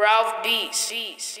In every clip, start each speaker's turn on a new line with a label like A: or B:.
A: Ralph D. C. C.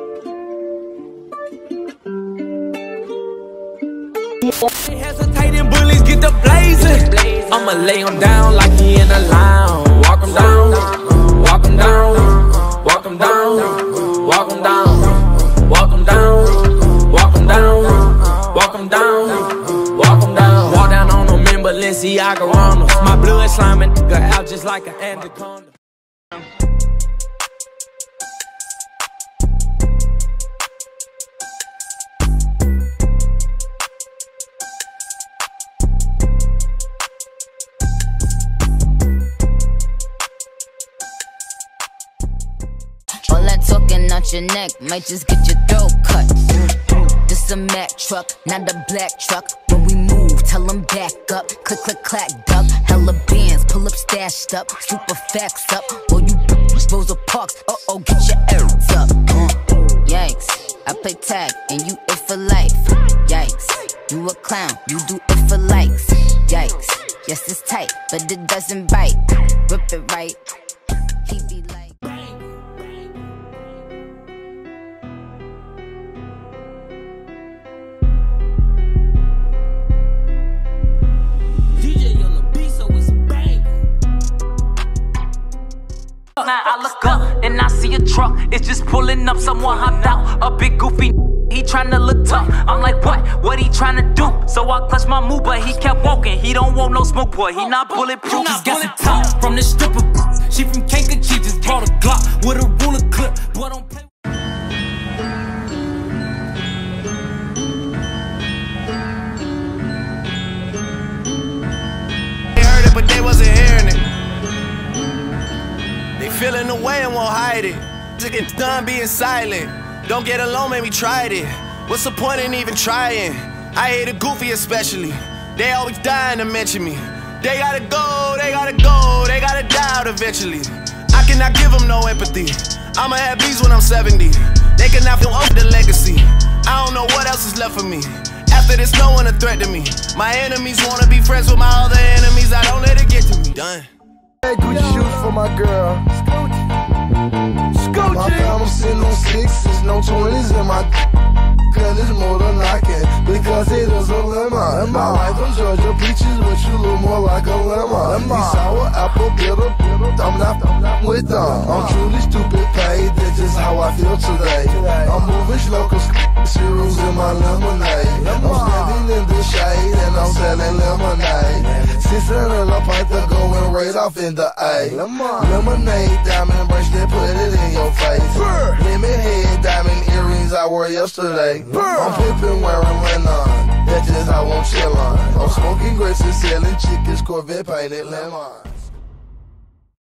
B: Hesitating bullies get the blazing. I'ma lay him down like he in a lounge. Walk him down, walk him down, walk him down, walk him down, walk him down, walk him down, walk him down, walk him down. Walk down on them in Balenciaga. My blood sliming out just like an anaconda.
C: All that talking out your neck might just get your throat cut. This a Mack truck, not a black truck. When we move, tell them back up. Click, click, clack, duck. Hella bands, pull up, stashed up. Super facts up. Or you Rosa Parks. Uh oh, get your errands up. Yikes, I play tag and you it for life. Yikes, you a clown, you do it for likes. Yikes, yes it's tight, but it doesn't bite. Rip it right.
D: Now I look up and I see a truck. It's just pulling up. Someone hopped out. A big goofy. He tryna look tough. I'm like, what? What he tryna do? So I clutched my move, but he kept walking. He don't want no smoke, boy. He not bulletproof.
B: Just got some top from the stripper. She from Kankakee, just brought a Glock with a ruler clip. Boy, don't play.
E: They heard it, but they wasn't hearing it. They feeling the way and won't hide it. Just get done being silent. Don't get alone, maybe tried it. What's the point in even trying? I hate a goofy especially. They always dying to mention me. They gotta go, they gotta go, they gotta die out eventually. I cannot give them no empathy. I'ma have bees when I'm 70. They cannot feel up the legacy. I don't know what else is left for me. After this, no one a threat to me. My enemies wanna be friends with my other enemies. I don't let it get to me. Done.
F: Hey, Gucci shoes for my girl. My fam, I'm sitting on sixes, no twenties in my Cause it's more than I can Because it is a lemon My wife from Georgia peaches But you look more like a lemon These sour apple bitter I'm not, I'm not with them. I'm truly stupid paid That's just how I feel today. I'm moving slow cause cereals in my lemonade. I'm standing in the shade And I'm selling lemonade. Six hundred a pint to off in the A. Lemonade, diamond bracelet, put it in your face. Lemon head, diamond earrings I wore yesterday. I'm pimping wearing linen That's just how I'm chillin' I'm smoking grapes and selling chickens, Corvette painted lemon